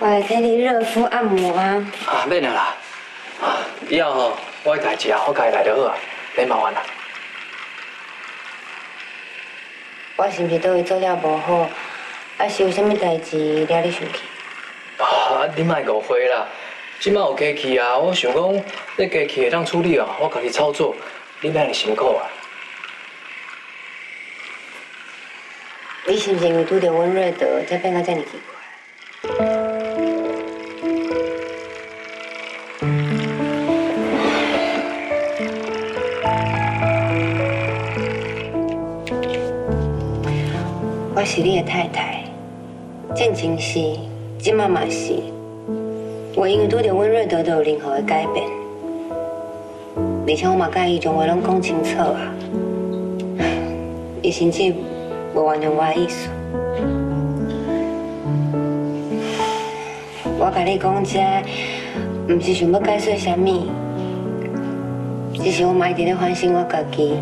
我来替你热敷按摩啊。啊，免了啦。啊，以后吼，我的代志啊，我家己来就好啊，免麻烦啦。我是不是倒位做了无好，还是有啥物代志惹你生气？啊，你莫误会啦，即摆有机器啊，我想讲，这机器会当处理啊，我家己操作，你莫尼辛苦啊。你是不是因为拄着温瑞德才变到这样奇怪？我是你的太太，进前是，今嘛嘛是。我因为拄到温瑞德，都有任何的改变，而且我嘛介意将话拢讲清楚啊。伊甚至无完全我的意思。我甲你讲这，毋是想要解释啥物，只是我嘛一直咧反省我家己，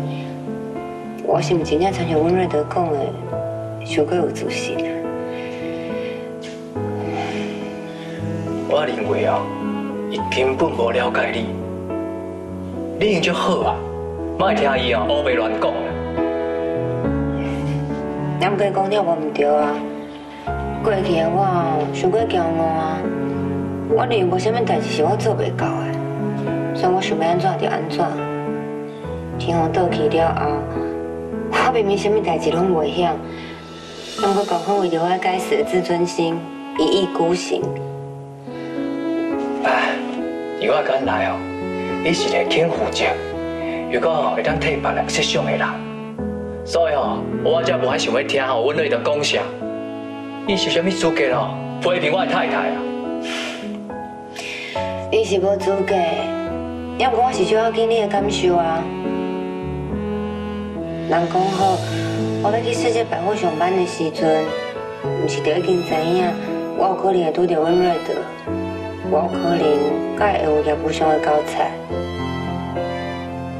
我是毋真正参像温瑞德讲的，伤过有自信啊。我认为啊，伊根本无了解你，你已经好啊，莫听伊哦胡白乱讲啊。咱过讲了无毋对啊，过去的我哦，伤过骄傲啊，我认为无啥物代志是我做袂到的，所以我想要安怎就安怎。天荒倒去了后，我明明啥物代志拢袂晓，但我高空为着我该死的自尊心，一意孤行。哎，以我敢来哦，你是个肯负责，如果吼会当替别人设想的人，所以吼，我才无还想要听吼阮瑞德讲啥，你是啥物资格哦，批评我的太太啊？你是无资格，要不我是想要紧你的感受啊。人讲好，我要去世界百货上班的时阵，毋是就已经知影，我有可能会拄到温瑞德，我有可能甲会有业务上的交差。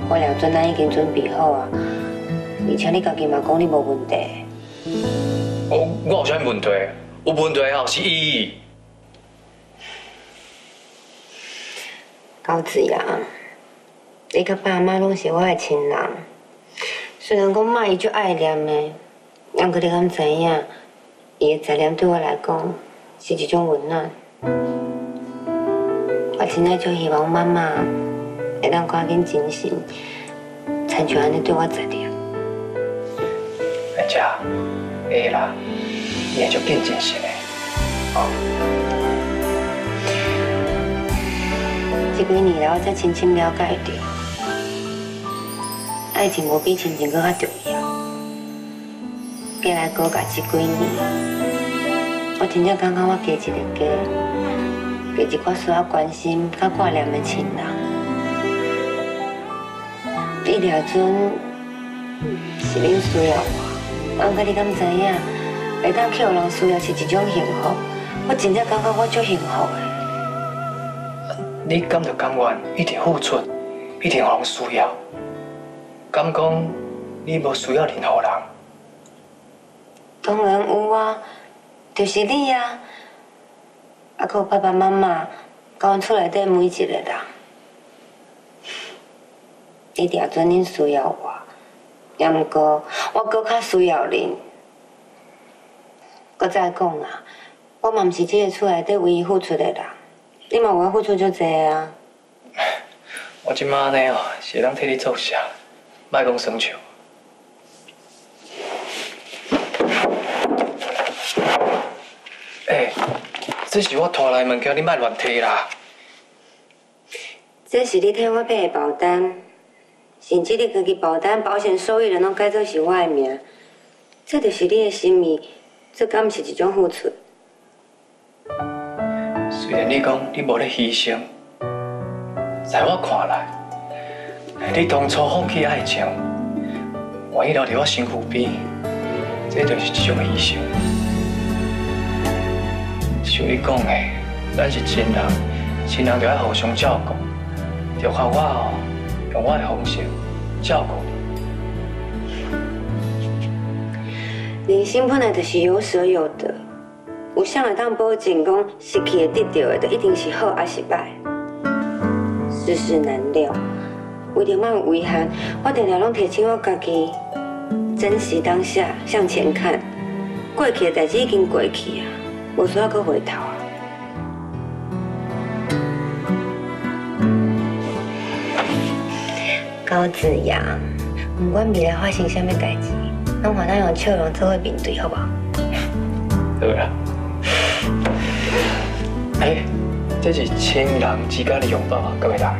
我了准咱已经准备好啊，而且你家己嘛讲你无问题。我我有啥物问题？有问题吼是伊。高子阳，你甲爸妈拢是我的亲人。虽然讲妈伊足爱念的，但可你敢知影，伊的杂念对我来讲是一种温暖。我真正就希望妈妈会当赶紧真心，亲像安尼对我杂念。阿姐，会啦，伊会足紧真实的。哦，这几年来，我才深深了解到，爱情无比亲情搁较重要。过来高甲这几年，我真正感觉我加一个家，加一个需要关心、较挂念的亲人。你了准是恁需要我，我甲你敢知影，会当去互人需要是一种幸福。我真正感觉我足幸福的。你敢就甘愿一直付出，一直互人需要？敢讲你无需要任何人？当然有啊，就是你啊，啊，还有爸爸妈妈，甲阮厝内底每一个人，一定准恁需要我，也毋过我搁较需要恁。搁再讲啊，我嘛毋是这个厝内底唯一付出的人，你嘛有我付出足济啊。我即马呢哦，是当替你做啥，莫讲生笑。哎，这是我拖来的物件，你莫乱摕啦。这是你替我买的保单，甚至你家己保单保险受益人拢改做是我的名，这就是你的心意，这敢毋是一种付出？虽然你讲你无咧牺牲，在我看来，你当初放弃爱情，愿意留在我身躯边，这就是一种牺牲。像你讲的，咱是亲人，亲人就要互相照顾，就靠我哦，用我的方式照顾你。人生本来就是有舍有得，有谁会当保证讲失去的得到的，就一定是好还是歹？世事难料，为着莫有遗憾，我定定拢提醒我家己，珍惜当下，向前看。过去的代志已经过去啊，无需要搁回头啊。高子阳，不管未来发生什么代志，咱话咱用笑容做伙面对，好不好？对啊。哎，这是亲人之间的拥抱啊，各位大。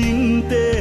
心底。